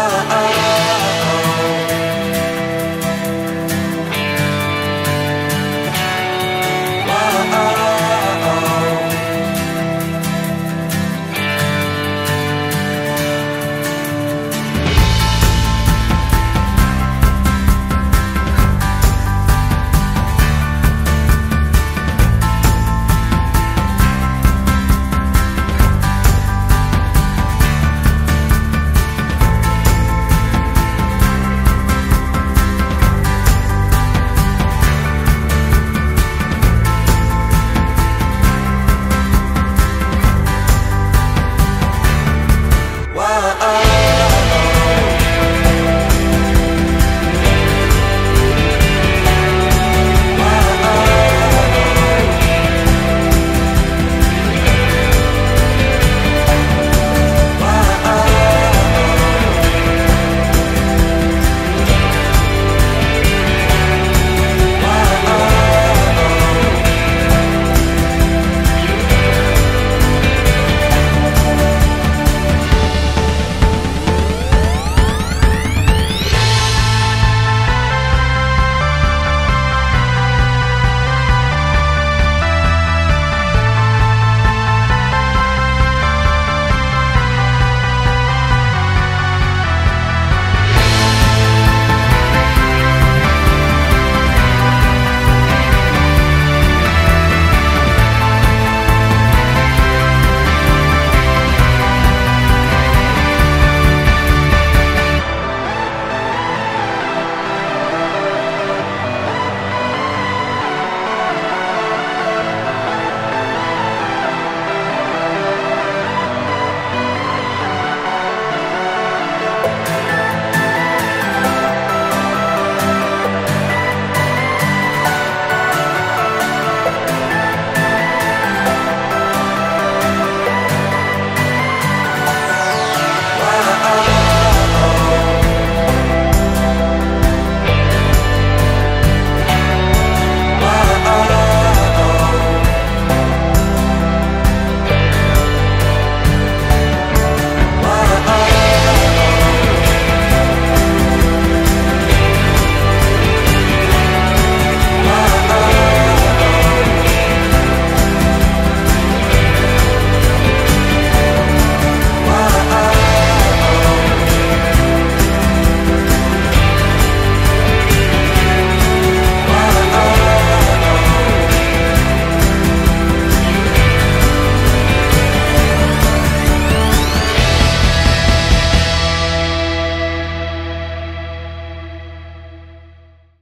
oh, oh.